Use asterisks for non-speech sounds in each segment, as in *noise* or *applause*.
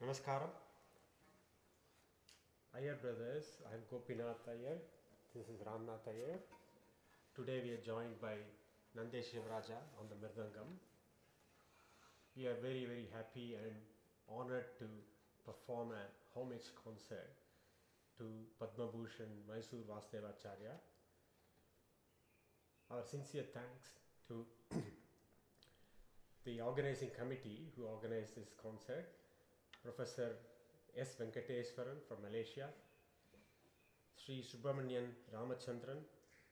Namaskaram. Iyer brothers, I am Gopinath Iyer. This is Ramnath Iyer. Today we are joined by Nanthesh Sivarajah on the mridangam. We are very, very happy and honored to perform a homage concert to Padma Bhushan Mysore Vasudevacharya. Our sincere thanks to *clears throat* the organizing committee who organized this concert, Professor S. Venkateswaran from Malaysia, Sri Subramanian Ramachandran,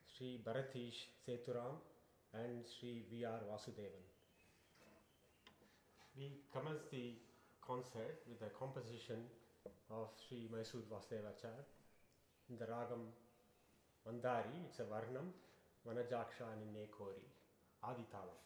Sri Bharatish Sethuram, and Sri V.R. Vasudevan. We commence the concert with a composition of Sri Mysore Vasudevachar in the ragam Mandari, it's a Varnam, Vanajaksha Ninne Kori, Aditalam.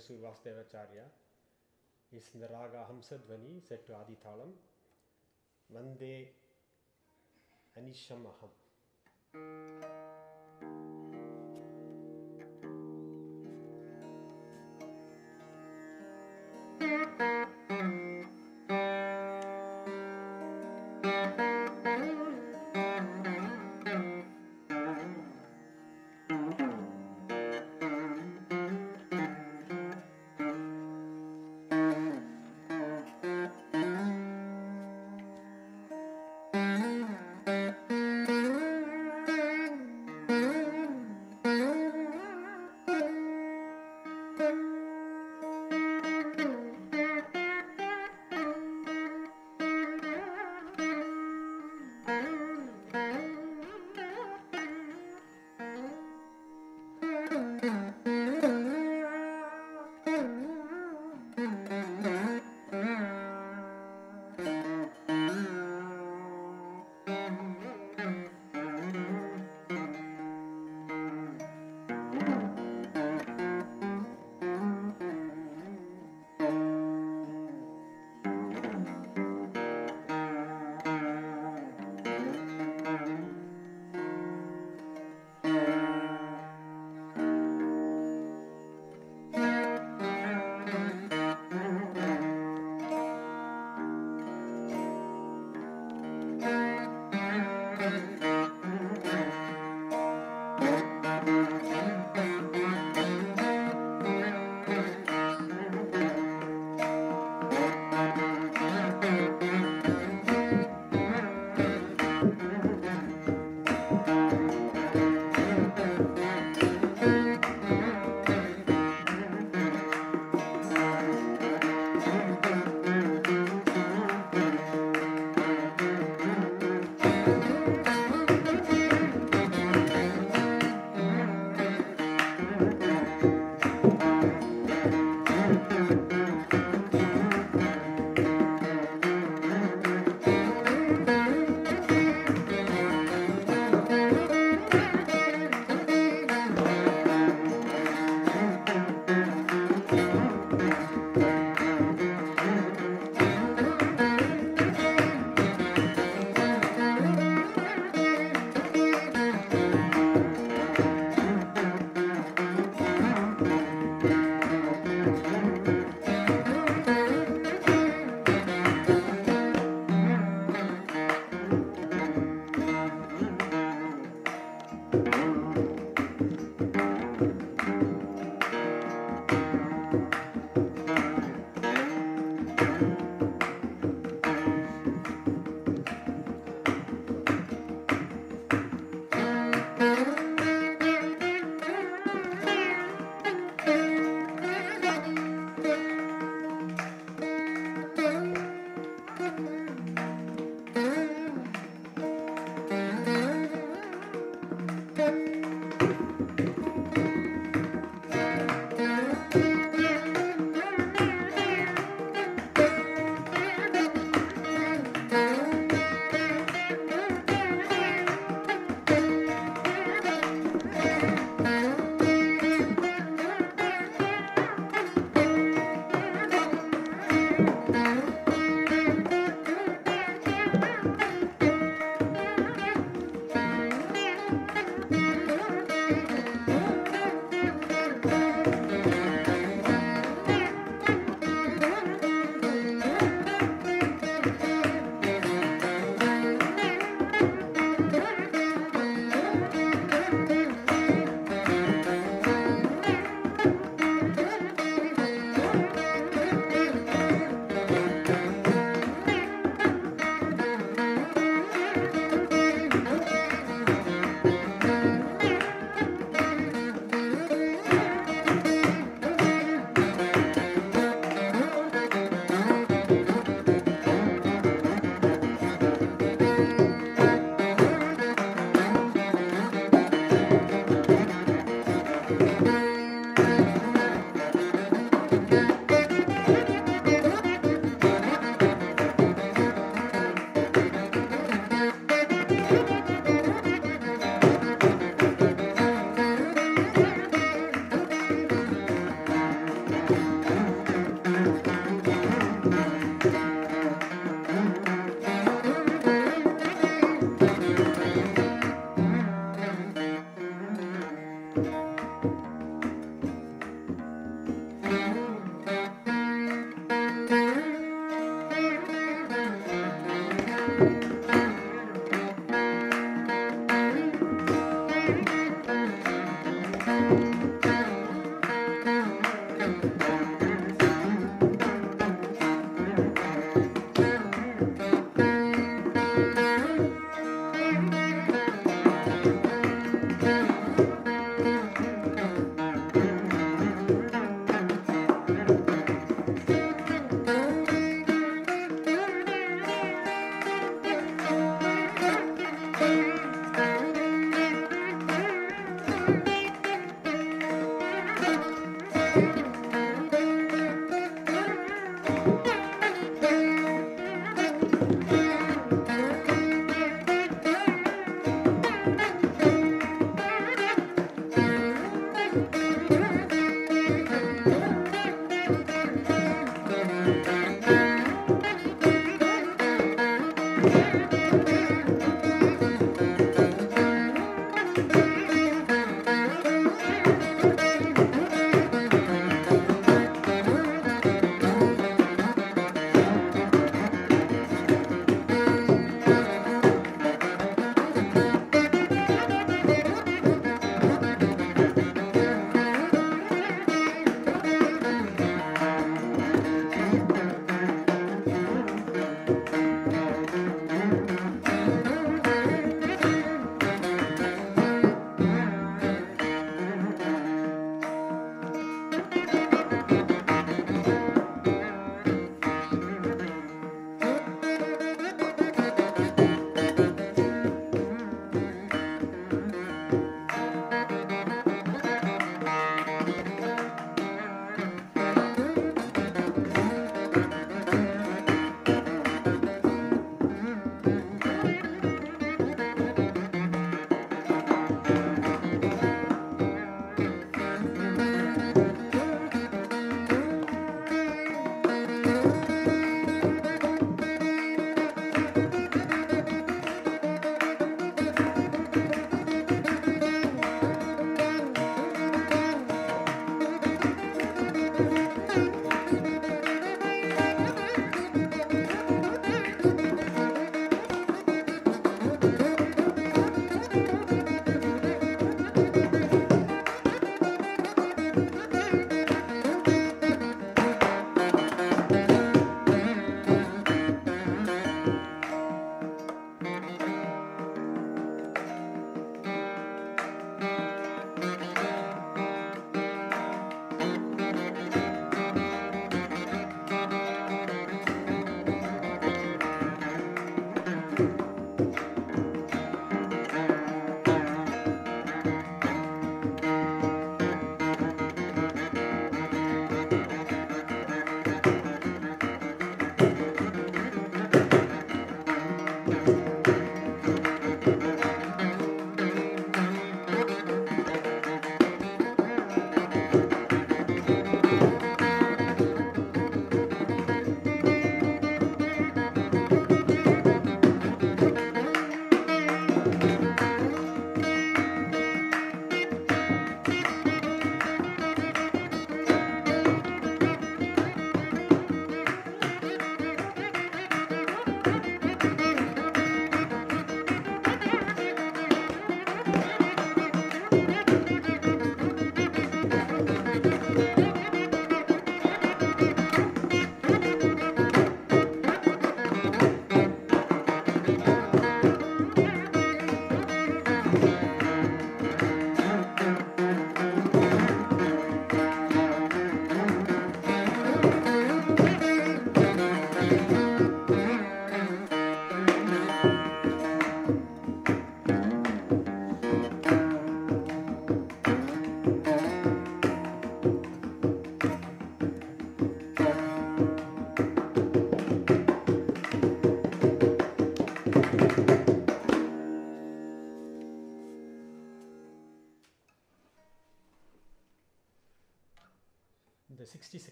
Mysore Vasudevacharya is in the raga Hamsadvani set to Adi Thalam. Vande Anishamaham. Thank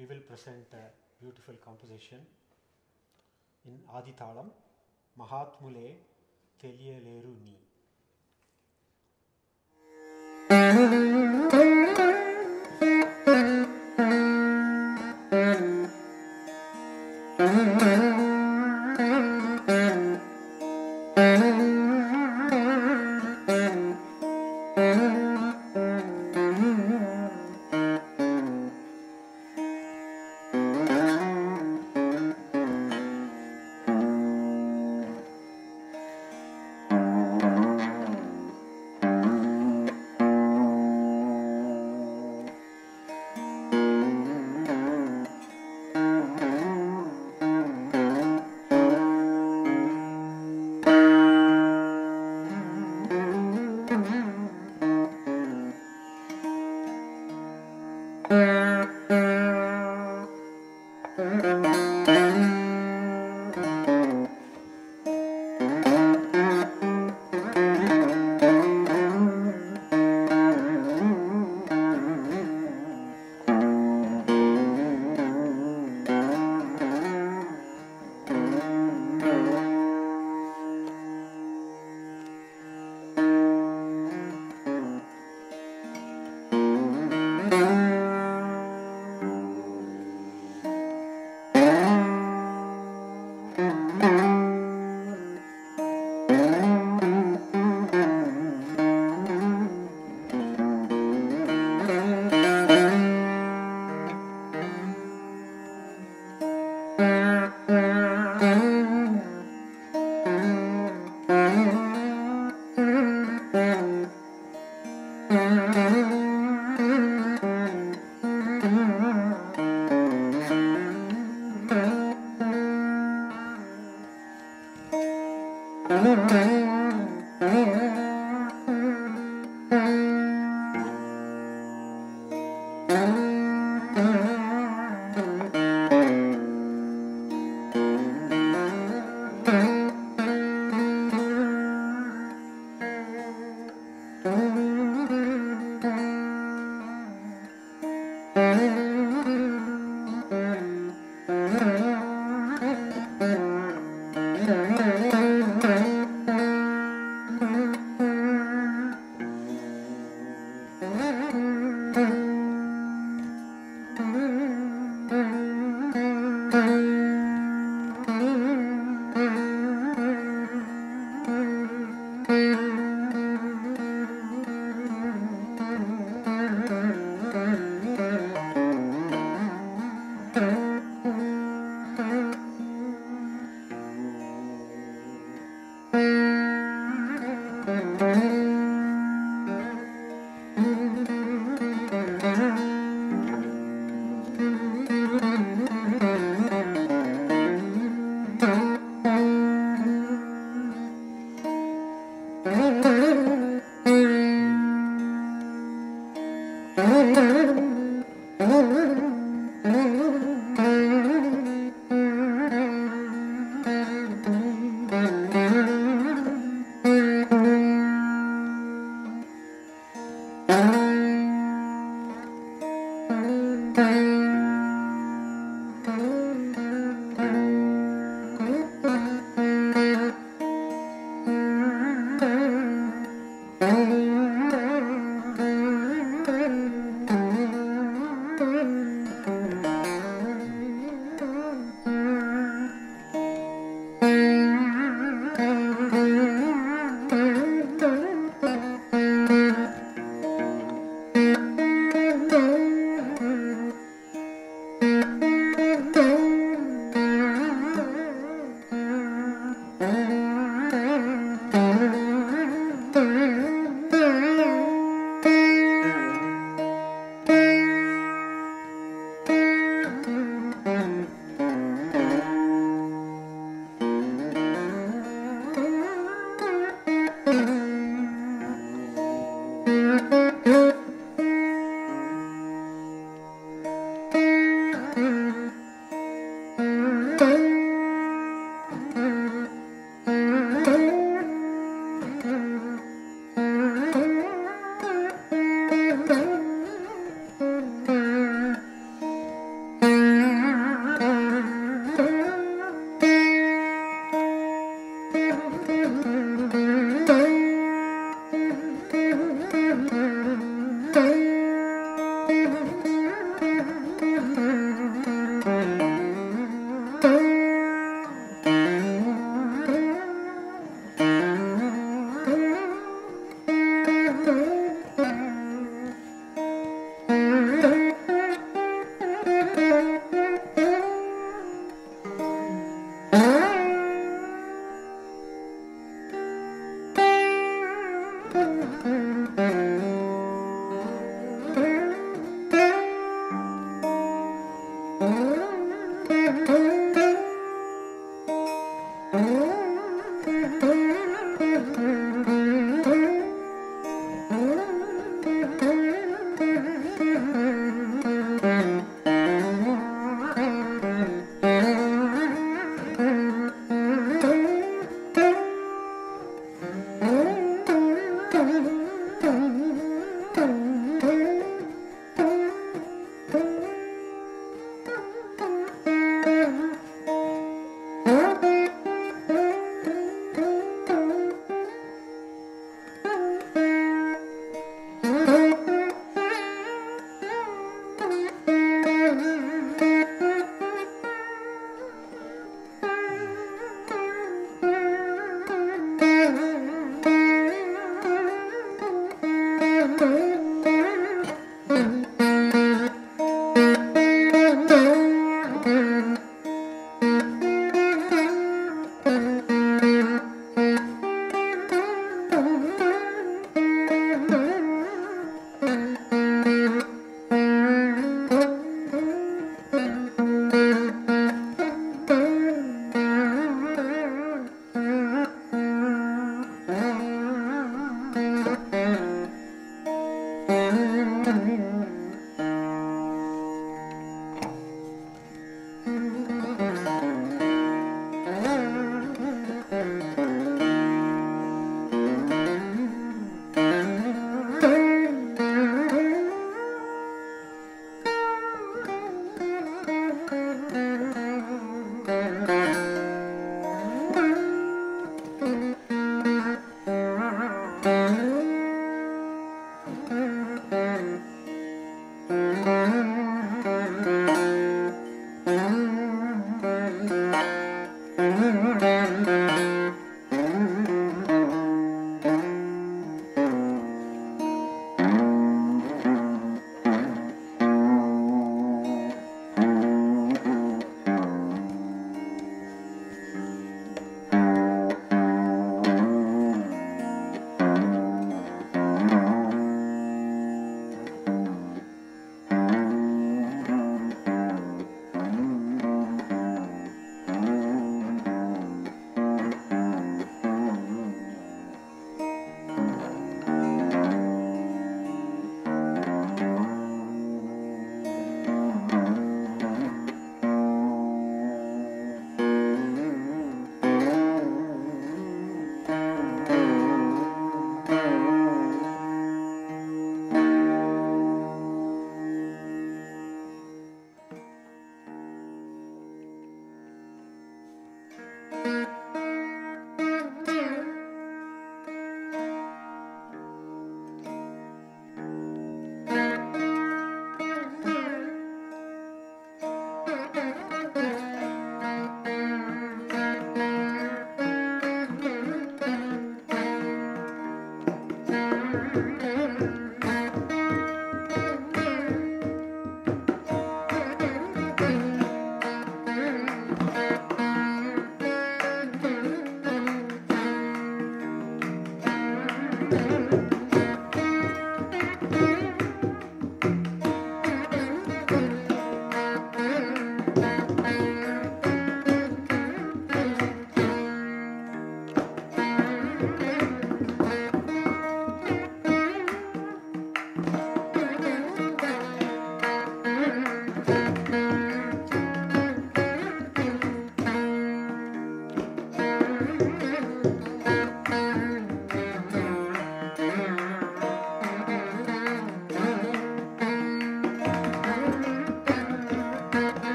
we will present a beautiful composition in Aditalam Mahatmule Teliyaleru Ni. *laughs*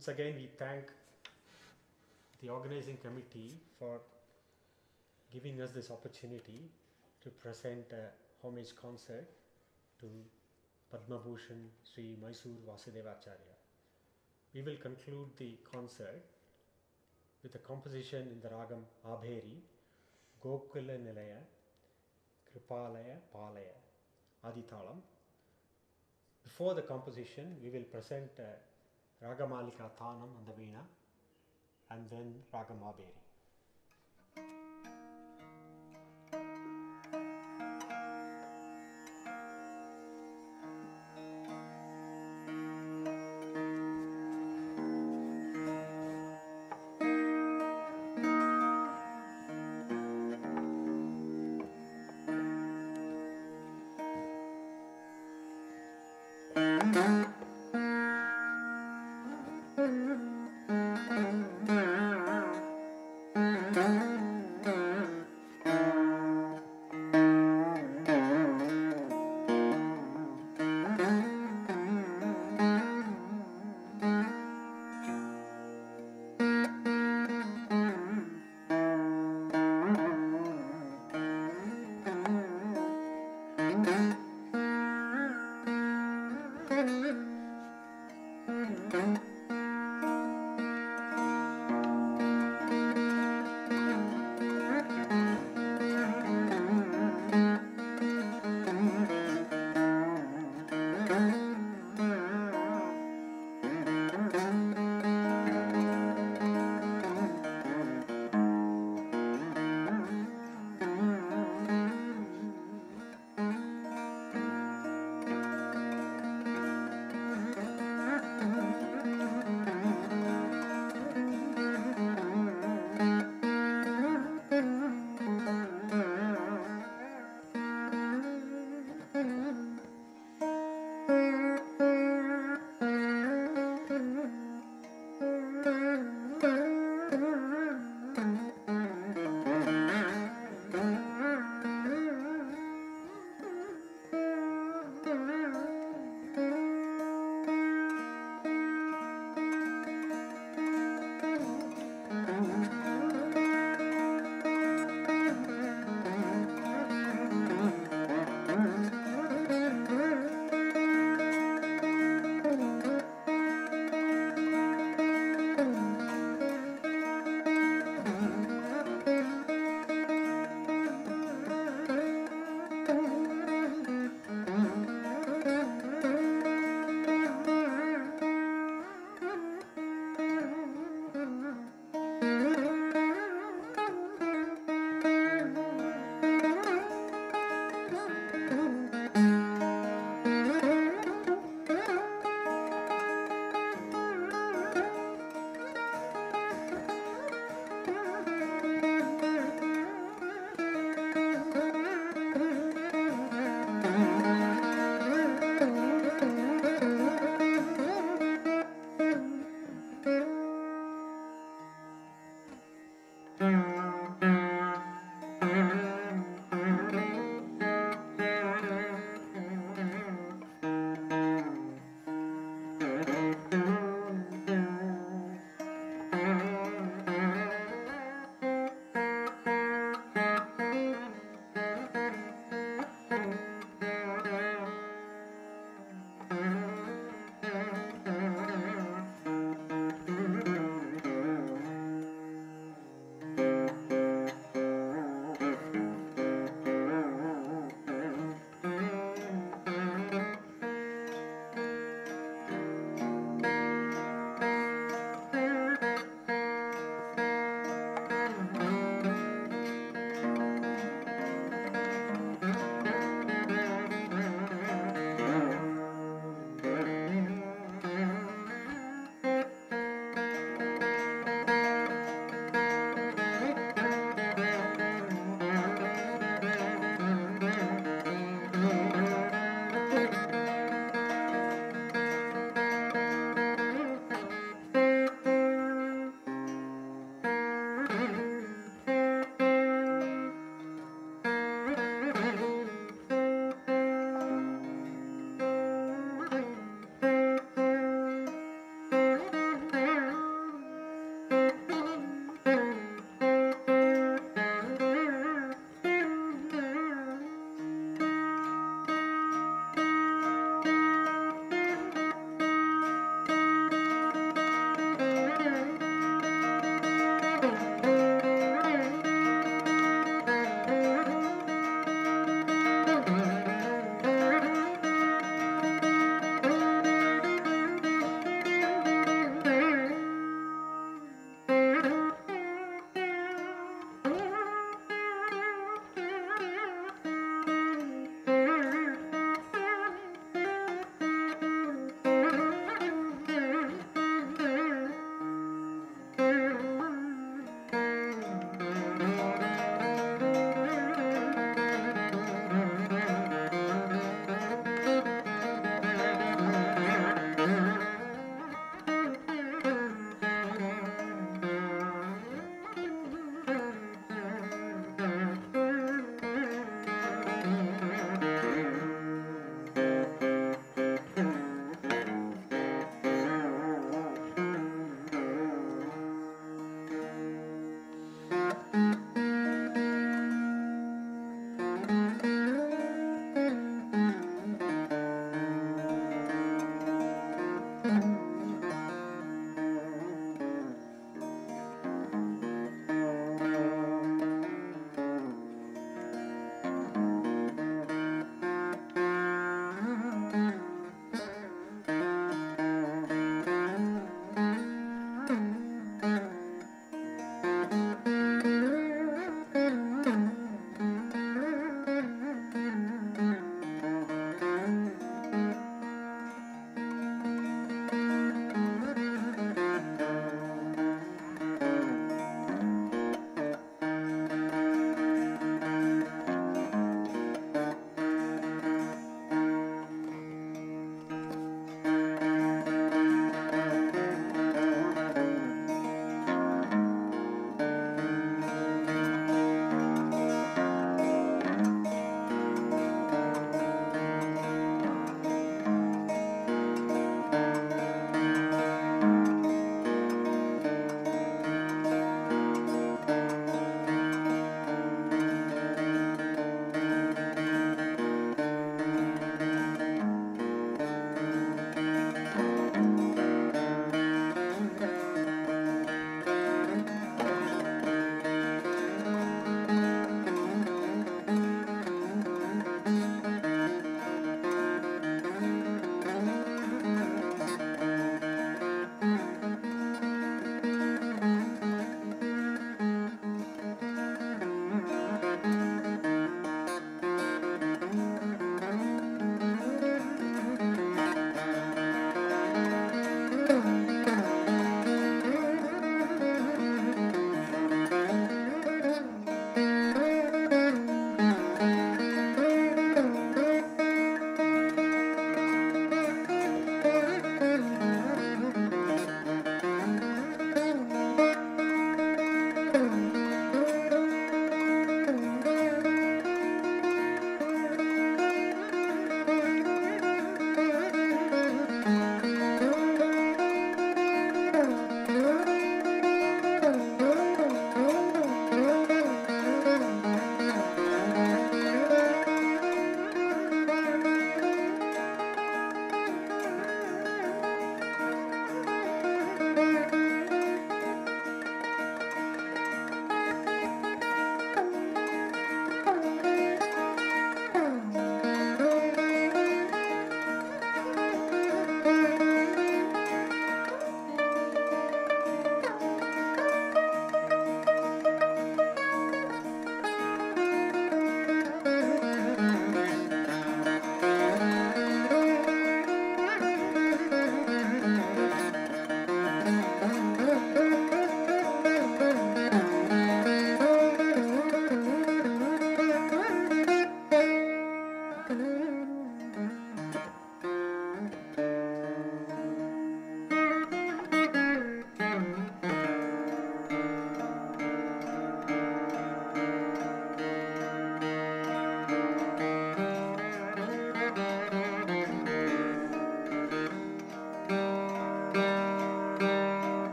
Once again, we thank the organizing committee for giving us this opportunity to present a homage concert to Padma Bhushan Sri Mysore Vasudevacharya. We will conclude the concert with a composition in the ragam Abheri, Gokula Nilaya, Kripalaya Palaya, Adithalam. Before the composition, we will present uh, Ragamalika Thanam on the Veena and then Ragam